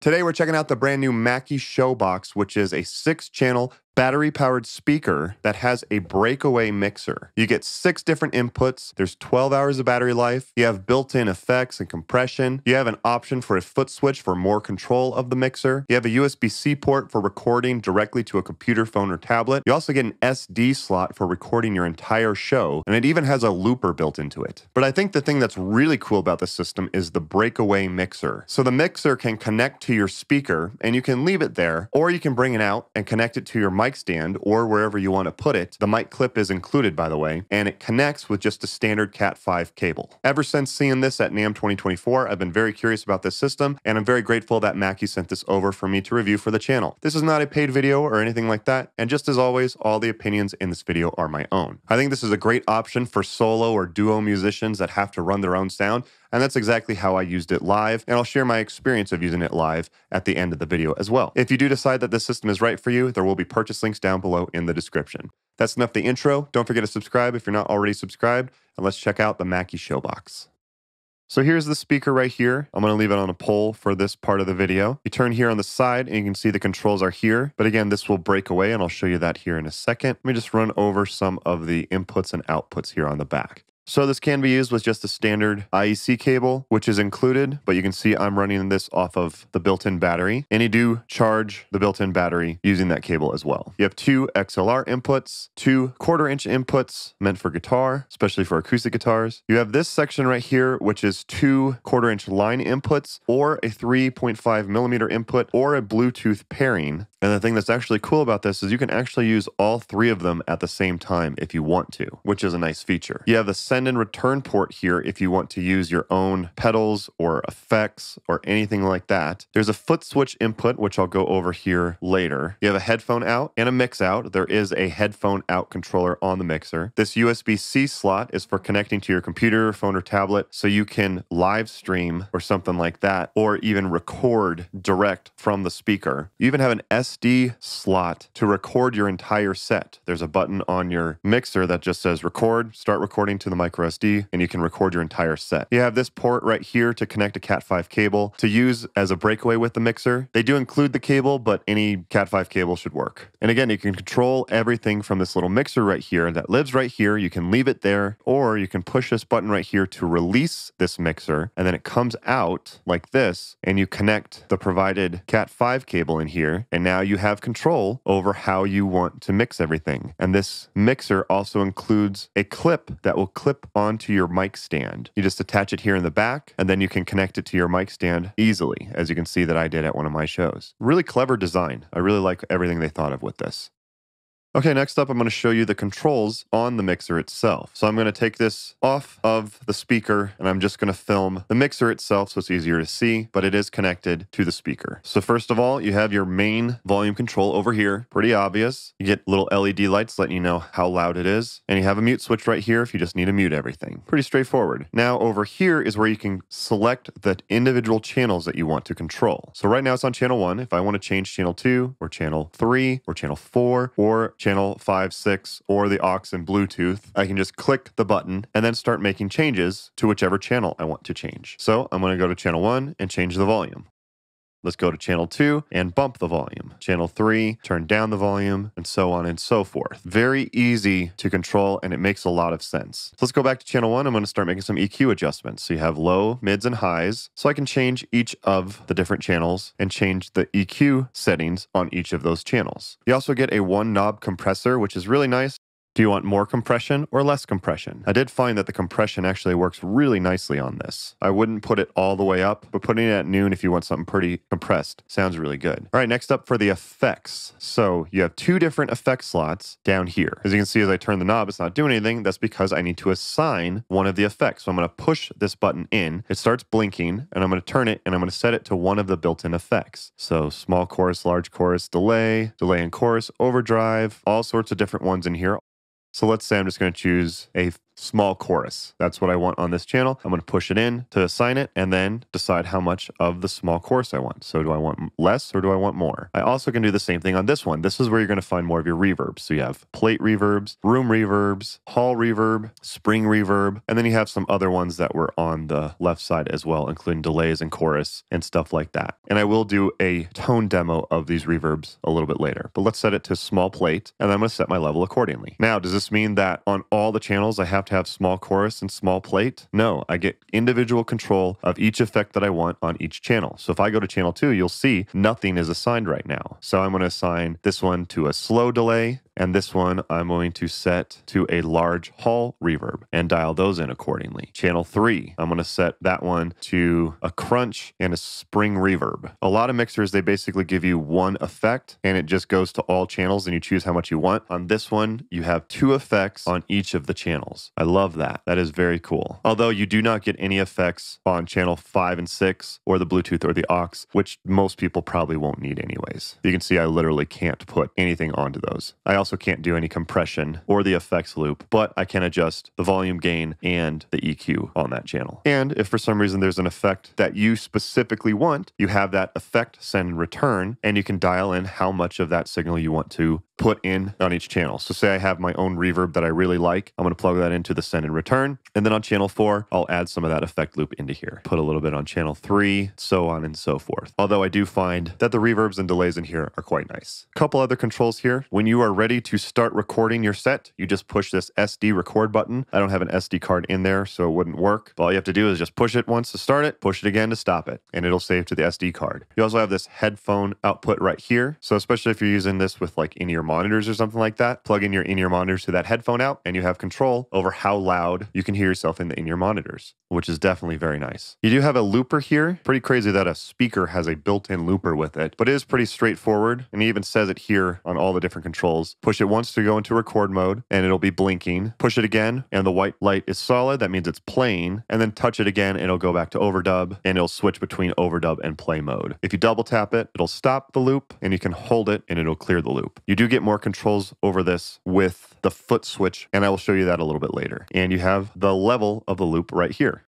Today we're checking out the brand new Mackie Showbox, which is a six channel battery powered speaker that has a breakaway mixer. You get six different inputs. There's 12 hours of battery life. You have built in effects and compression. You have an option for a foot switch for more control of the mixer. You have a USB C port for recording directly to a computer, phone, or tablet. You also get an SD slot for recording your entire show, and it even has a looper built into it. But I think the thing that's really cool about this system is the breakaway mixer. So the mixer can connect to your speaker and you can leave it there, or you can bring it out and connect it to your mic stand or wherever you want to put it. The mic clip is included, by the way, and it connects with just a standard Cat 5 cable. Ever since seeing this at NAMM 2024, I've been very curious about this system, and I'm very grateful that Mackie sent this over for me to review for the channel. This is not a paid video or anything like that, and just as always, all the opinions in this video are my own. I think this is a great option for solo or duo musicians that have to run their own sound, and that's exactly how I used it live, and I'll share my experience of using it live at the end of the video as well. If you do decide that this system is right for you, there will be purchase links down below in the description. That's enough the intro. Don't forget to subscribe if you're not already subscribed, and let's check out the Mackie Showbox. So here's the speaker right here. I'm going to leave it on a pole for this part of the video. You turn here on the side and you can see the controls are here. But again, this will break away and I'll show you that here in a second. Let me just run over some of the inputs and outputs here on the back. So this can be used with just a standard IEC cable, which is included, but you can see I'm running this off of the built-in battery, and you do charge the built-in battery using that cable as well. You have two XLR inputs, two quarter-inch inputs meant for guitar, especially for acoustic guitars. You have this section right here, which is two quarter-inch line inputs, or a 3.5 millimeter input, or a Bluetooth pairing. And the thing that's actually cool about this is you can actually use all three of them at the same time if you want to, which is a nice feature. You have the send and return port here if you want to use your own pedals or effects or anything like that. There's a foot switch input, which I'll go over here later. You have a headphone out and a mix out. There is a headphone out controller on the mixer. This USB-C slot is for connecting to your computer, phone, or tablet so you can live stream or something like that, or even record direct from the speaker. You even have an SD slot to record your entire set. There's a button on your mixer that just says record, start recording to the micro SD, and you can record your entire set. You have this port right here to connect a Cat5 cable to use as a breakaway with the mixer. They do include the cable, but any Cat5 cable should work. And again, you can control everything from this little mixer right here that lives right here. You can leave it there, or you can push this button right here to release this mixer, and then it comes out like this, and you connect the provided Cat5 cable in here, and now you have control over how you want to mix everything. And this mixer also includes a clip that will clip onto your mic stand. You just attach it here in the back, and then you can connect it to your mic stand easily, as you can see that I did at one of my shows. Really clever design. I really like everything they thought of with this. Okay, next up, I'm going to show you the controls on the mixer itself. So I'm going to take this off of the speaker and I'm just going to film the mixer itself so it's easier to see, but it is connected to the speaker. So first of all, you have your main volume control over here, pretty obvious. You get little LED lights letting you know how loud it is. And you have a mute switch right here if you just need to mute everything. Pretty straightforward. Now over here is where you can select the individual channels that you want to control. So right now it's on channel one. If I want to change channel two or channel three or channel four or channel 5, 6, or the aux and Bluetooth, I can just click the button and then start making changes to whichever channel I want to change. So I'm going to go to channel 1 and change the volume. Let's go to channel two and bump the volume. Channel three, turn down the volume, and so on and so forth. Very easy to control, and it makes a lot of sense. So let's go back to channel one. I'm going to start making some EQ adjustments. So you have low, mids, and highs. So I can change each of the different channels and change the EQ settings on each of those channels. You also get a one knob compressor, which is really nice. Do you want more compression or less compression? I did find that the compression actually works really nicely on this. I wouldn't put it all the way up, but putting it at noon if you want something pretty compressed sounds really good. All right, next up for the effects. So you have two different effect slots down here. As you can see, as I turn the knob, it's not doing anything. That's because I need to assign one of the effects. So I'm going to push this button in. It starts blinking, and I'm going to turn it, and I'm going to set it to one of the built-in effects. So small chorus, large chorus, delay, delay and chorus, overdrive, all sorts of different ones in here. So let's say I'm just going to choose a small chorus. That's what I want on this channel. I'm going to push it in to assign it and then decide how much of the small chorus I want. So do I want less or do I want more? I also can do the same thing on this one. This is where you're going to find more of your reverbs. So you have plate reverbs, room reverbs, hall reverb, spring reverb, and then you have some other ones that were on the left side as well, including delays and chorus and stuff like that. And I will do a tone demo of these reverbs a little bit later. But let's set it to small plate and I'm going to set my level accordingly. Now, does this mean that on all the channels I have to have small chorus and small plate? No, I get individual control of each effect that I want on each channel. So if I go to channel 2, you'll see nothing is assigned right now. So I'm going to assign this one to a slow delay and this one I'm going to set to a large hall reverb and dial those in accordingly. Channel three, I'm going to set that one to a crunch and a spring reverb. A lot of mixers, they basically give you one effect and it just goes to all channels and you choose how much you want. On this one, you have two effects on each of the channels. I love that. That is very cool. Although you do not get any effects on channel five and six or the Bluetooth or the aux, which most people probably won't need anyways. You can see I literally can't put anything onto those. I also also can't do any compression or the effects loop, but I can adjust the volume gain and the EQ on that channel. And if for some reason there's an effect that you specifically want, you have that effect send and return, and you can dial in how much of that signal you want to put in on each channel. So say I have my own reverb that I really like, I'm going to plug that into the send and return. And then on channel four, I'll add some of that effect loop into here. Put a little bit on channel three, so on and so forth. Although I do find that the reverbs and delays in here are quite nice. A couple other controls here. When you are ready to start recording your set, you just push this SD record button. I don't have an SD card in there, so it wouldn't work. But all you have to do is just push it once to start it, push it again to stop it, and it'll save to the SD card. You also have this headphone output right here. So especially if you're using this with like in-ear monitors or something like that, plug in your in-ear monitors to that headphone out and you have control over how loud you can hear yourself in the in-ear monitors, which is definitely very nice. You do have a looper here. Pretty crazy that a speaker has a built-in looper with it, but it is pretty straightforward. And it even says it here on all the different controls. Push it once to go into record mode and it'll be blinking. Push it again and the white light is solid. That means it's playing. And then touch it again and it'll go back to overdub and it'll switch between overdub and play mode. If you double tap it, it'll stop the loop and you can hold it and it'll clear the loop. You do get more controls over this with the foot switch, and I will show you that a little bit later. And you have the level of the loop right here.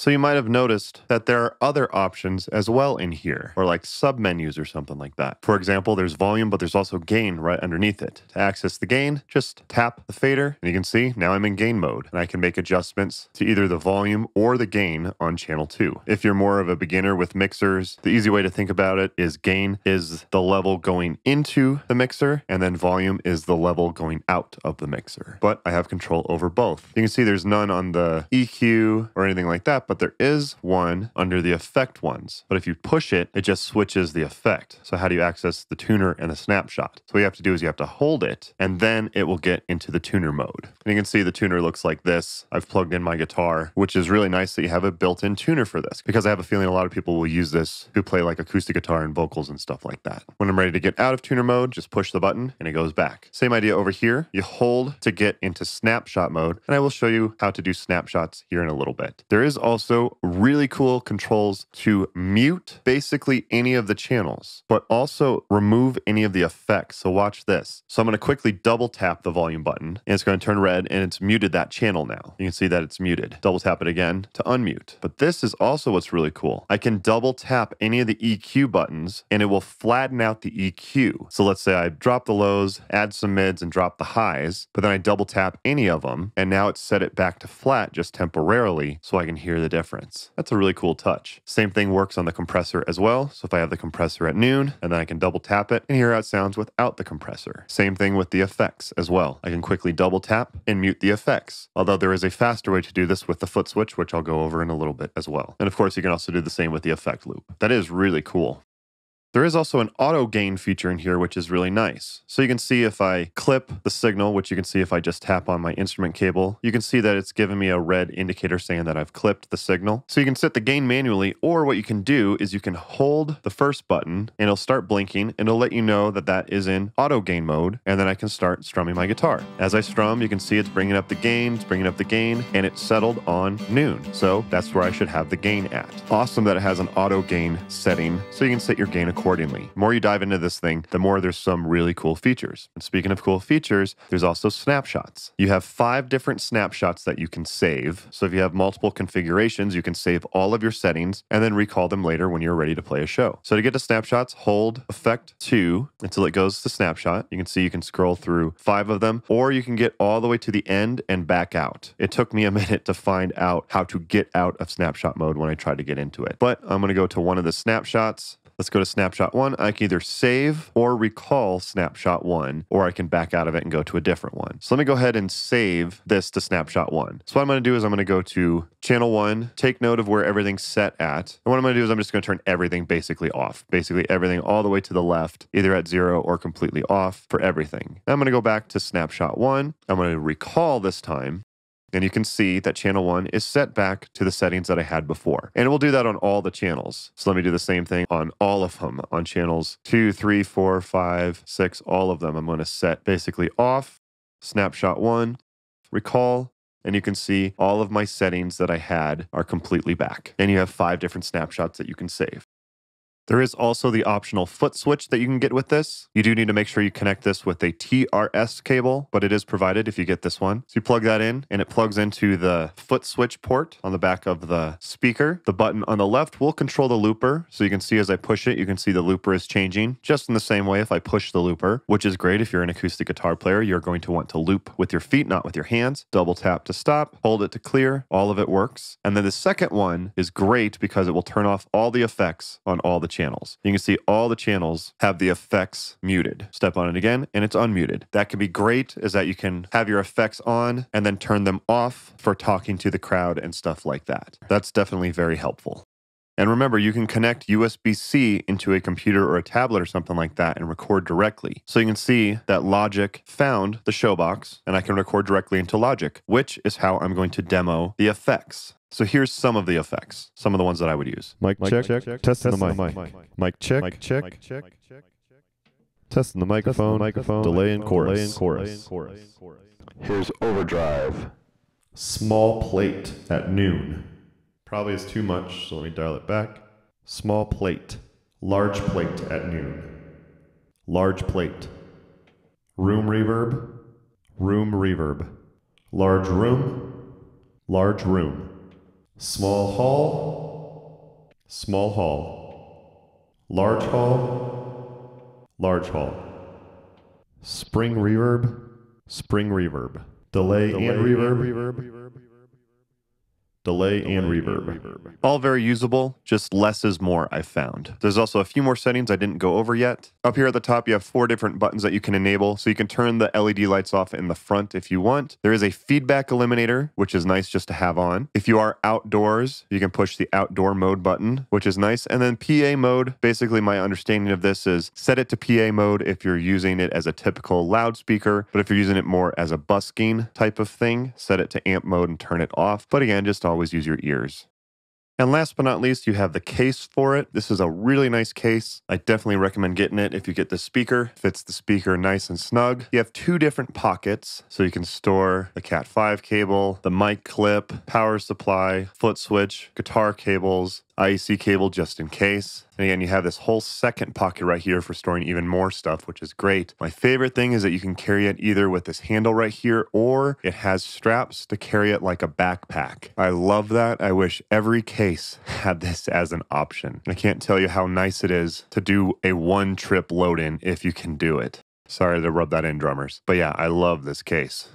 So you might have noticed that there are other options as well in here, or like submenus or something like that. For example, there's volume, but there's also gain right underneath it. To access the gain, just tap the fader, and you can see now I'm in gain mode, and I can make adjustments to either the volume or the gain on channel 2. If you're more of a beginner with mixers, the easy way to think about it is gain is the level going into the mixer, and then volume is the level going out of the mixer. But I have control over both. You can see there's none on the EQ or anything like that, but there is one under the effect ones. But if you push it, it just switches the effect. So how do you access the tuner and the snapshot? So what you have to do is you have to hold it and then it will get into the tuner mode. And you can see the tuner looks like this. I've plugged in my guitar, which is really nice that you have a built-in tuner for this because I have a feeling a lot of people will use this who play like acoustic guitar and vocals and stuff like that. When I'm ready to get out of tuner mode, just push the button and it goes back. Same idea over here. You hold to get into snapshot mode and I will show you how to do snapshots here in a little bit. There is also also really cool controls to mute basically any of the channels, but also remove any of the effects. So watch this. So I'm going to quickly double tap the volume button and it's going to turn red and it's muted that channel now. You can see that it's muted. Double tap it again to unmute. But this is also what's really cool. I can double tap any of the EQ buttons and it will flatten out the EQ. So let's say I drop the lows, add some mids and drop the highs, but then I double tap any of them and now it's set it back to flat just temporarily so I can hear the difference. That's a really cool touch. Same thing works on the compressor as well. So if I have the compressor at noon and then I can double tap it and hear how it sounds without the compressor. Same thing with the effects as well. I can quickly double tap and mute the effects. Although there is a faster way to do this with the foot switch, which I'll go over in a little bit as well. And of course, you can also do the same with the effect loop. That is really cool. There is also an auto gain feature in here, which is really nice. So you can see if I clip the signal, which you can see if I just tap on my instrument cable, you can see that it's giving me a red indicator saying that I've clipped the signal. So you can set the gain manually, or what you can do is you can hold the first button and it'll start blinking and it'll let you know that that is in auto gain mode. And then I can start strumming my guitar. As I strum, you can see it's bringing up the gain, it's bringing up the gain, and it's settled on noon. So that's where I should have the gain at. Awesome that it has an auto gain setting, so you can set your gain accordingly accordingly. The more you dive into this thing, the more there's some really cool features. And speaking of cool features, there's also snapshots. You have five different snapshots that you can save. So if you have multiple configurations, you can save all of your settings and then recall them later when you're ready to play a show. So to get to snapshots, hold effect two until it goes to snapshot. You can see you can scroll through five of them, or you can get all the way to the end and back out. It took me a minute to find out how to get out of snapshot mode when I tried to get into it. But I'm going to go to one of the snapshots. Let's go to snapshot one. I can either save or recall snapshot one, or I can back out of it and go to a different one. So let me go ahead and save this to snapshot one. So what I'm going to do is I'm going to go to channel one, take note of where everything's set at. And what I'm going to do is I'm just going to turn everything basically off. Basically everything all the way to the left, either at zero or completely off for everything. Now I'm going to go back to snapshot one. I'm going to recall this time. And you can see that channel one is set back to the settings that I had before. And it will do that on all the channels. So let me do the same thing on all of them on channels two, three, four, five, six, all of them. I'm going to set basically off, snapshot one, recall, and you can see all of my settings that I had are completely back. And you have five different snapshots that you can save. There is also the optional foot switch that you can get with this. You do need to make sure you connect this with a TRS cable, but it is provided if you get this one. So you plug that in and it plugs into the foot switch port on the back of the speaker. The button on the left will control the looper. So you can see as I push it, you can see the looper is changing just in the same way if I push the looper, which is great if you're an acoustic guitar player. You're going to want to loop with your feet, not with your hands. Double tap to stop, hold it to clear. All of it works. And then the second one is great because it will turn off all the effects on all the channels. You can see all the channels have the effects muted. Step on it again and it's unmuted. That can be great is that you can have your effects on and then turn them off for talking to the crowd and stuff like that. That's definitely very helpful. And remember, you can connect USB C into a computer or a tablet or something like that and record directly. So you can see that Logic found the showbox and I can record directly into Logic, which is how I'm going to demo the effects. So here's some of the effects, some of the ones that I would use. Mic check, check, check testing the mic. Mic check, mic check, check, testing the microphone, microphone, delay and chorus, chorus. Here's overdrive. Small plate at noon. Probably is too much, so let me dial it back. Small plate, large plate at noon. Large plate. Room reverb, room reverb. Large room, large room. Small hall, small hall. Large hall, large hall. Spring reverb, spring reverb. Delay, and reverb delay, and reverb. All very usable, just less is more, I found. There's also a few more settings I didn't go over yet. Up here at the top, you have four different buttons that you can enable, so you can turn the LED lights off in the front if you want. There is a feedback eliminator, which is nice just to have on. If you are outdoors, you can push the outdoor mode button, which is nice. And then PA mode, basically my understanding of this is set it to PA mode if you're using it as a typical loudspeaker, but if you're using it more as a busking type of thing, set it to amp mode and turn it off. But again, just always use your ears. And last but not least, you have the case for it. This is a really nice case. I definitely recommend getting it if you get the speaker. Fits the speaker nice and snug. You have two different pockets, so you can store the Cat 5 cable, the mic clip, power supply, foot switch, guitar cables, IEC cable just in case. And again, you have this whole second pocket right here for storing even more stuff, which is great. My favorite thing is that you can carry it either with this handle right here or it has straps to carry it like a backpack. I love that. I wish every case had this as an option. I can't tell you how nice it is to do a one trip load in if you can do it. Sorry to rub that in, drummers. But yeah, I love this case.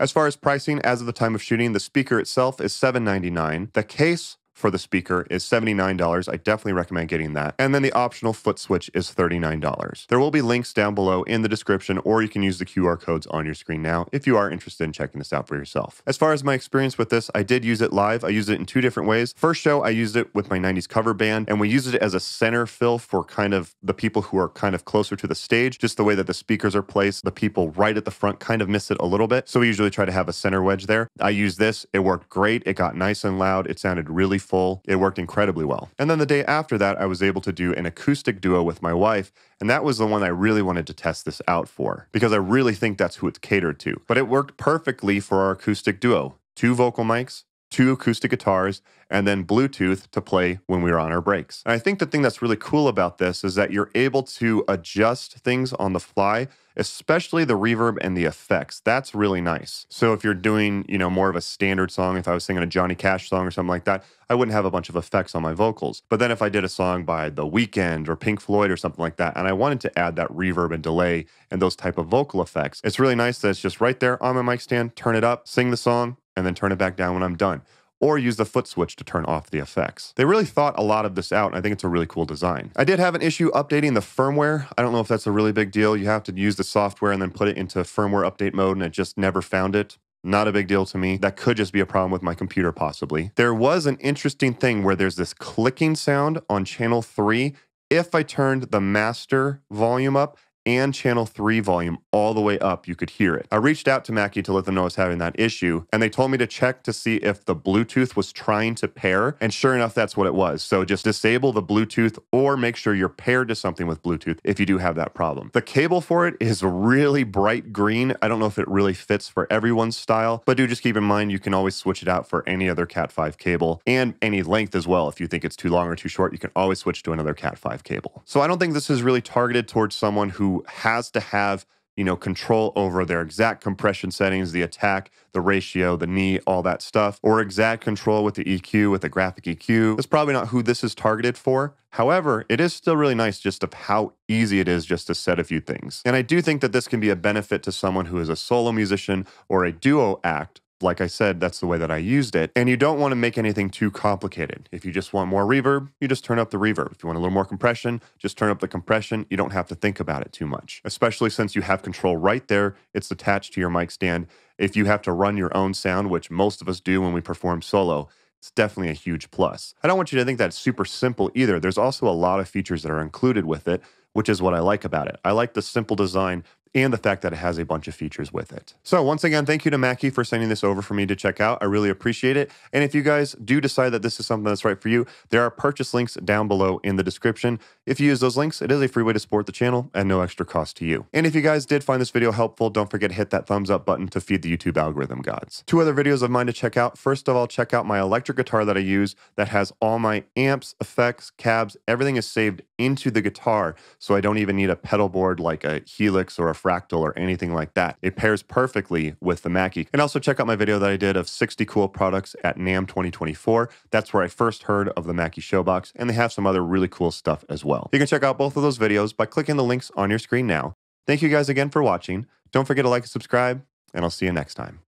As far as pricing, as of the time of shooting, the speaker itself is $7.99. The case for the speaker is $79. I definitely recommend getting that. And then the optional foot switch is $39. There will be links down below in the description, or you can use the QR codes on your screen now if you are interested in checking this out for yourself. As far as my experience with this, I did use it live. I used it in two different ways. First show, I used it with my 90s cover band, and we used it as a center fill for kind of the people who are kind of closer to the stage, just the way that the speakers are placed. The people right at the front kind of miss it a little bit. So we usually try to have a center wedge there. I used this. It worked great. It got nice and loud. It sounded really full. It worked incredibly well. And then the day after that, I was able to do an acoustic duo with my wife. And that was the one I really wanted to test this out for because I really think that's who it's catered to. But it worked perfectly for our acoustic duo two vocal mics, two acoustic guitars, and then Bluetooth to play when we were on our breaks. And I think the thing that's really cool about this is that you're able to adjust things on the fly especially the reverb and the effects. That's really nice. So if you're doing, you know, more of a standard song, if I was singing a Johnny Cash song or something like that, I wouldn't have a bunch of effects on my vocals. But then if I did a song by The Weeknd or Pink Floyd or something like that, and I wanted to add that reverb and delay and those type of vocal effects, it's really nice that it's just right there on my mic stand, turn it up, sing the song, and then turn it back down when I'm done or use the foot switch to turn off the effects. They really thought a lot of this out, and I think it's a really cool design. I did have an issue updating the firmware. I don't know if that's a really big deal. You have to use the software and then put it into firmware update mode, and it just never found it. Not a big deal to me. That could just be a problem with my computer, possibly. There was an interesting thing where there's this clicking sound on channel 3 if I turned the master volume up and channel 3 volume all the way up, you could hear it. I reached out to Mackie to let them know I was having that issue, and they told me to check to see if the Bluetooth was trying to pair, and sure enough, that's what it was. So just disable the Bluetooth or make sure you're paired to something with Bluetooth if you do have that problem. The cable for it is really bright green. I don't know if it really fits for everyone's style, but do just keep in mind you can always switch it out for any other Cat 5 cable and any length as well. If you think it's too long or too short, you can always switch to another Cat 5 cable. So I don't think this is really targeted towards someone who has to have you know control over their exact compression settings the attack the ratio the knee all that stuff or exact control with the eq with the graphic eq that's probably not who this is targeted for. However it is still really nice just of how easy it is just to set a few things. And i do think that this can be a benefit to someone who is a solo musician or a duo act like I said, that's the way that I used it. And you don't want to make anything too complicated. If you just want more reverb, you just turn up the reverb. If you want a little more compression, just turn up the compression. You don't have to think about it too much, especially since you have control right there. It's attached to your mic stand. If you have to run your own sound, which most of us do when we perform solo, it's definitely a huge plus. I don't want you to think that's super simple either. There's also a lot of features that are included with it, which is what I like about it. I like the simple design and the fact that it has a bunch of features with it. So once again, thank you to Mackie for sending this over for me to check out. I really appreciate it. And if you guys do decide that this is something that's right for you, there are purchase links down below in the description. If you use those links, it is a free way to support the channel and no extra cost to you. And if you guys did find this video helpful, don't forget to hit that thumbs up button to feed the YouTube algorithm gods. Two other videos of mine to check out. First of all, check out my electric guitar that I use that has all my amps, effects, cabs, everything is saved into the guitar. So I don't even need a pedal board like a Helix or a fractal or anything like that. It pairs perfectly with the Mackie. And also check out my video that I did of 60 cool products at NAMM 2024. That's where I first heard of the Mackie Showbox, and they have some other really cool stuff as well. You can check out both of those videos by clicking the links on your screen now. Thank you guys again for watching. Don't forget to like and subscribe, and I'll see you next time.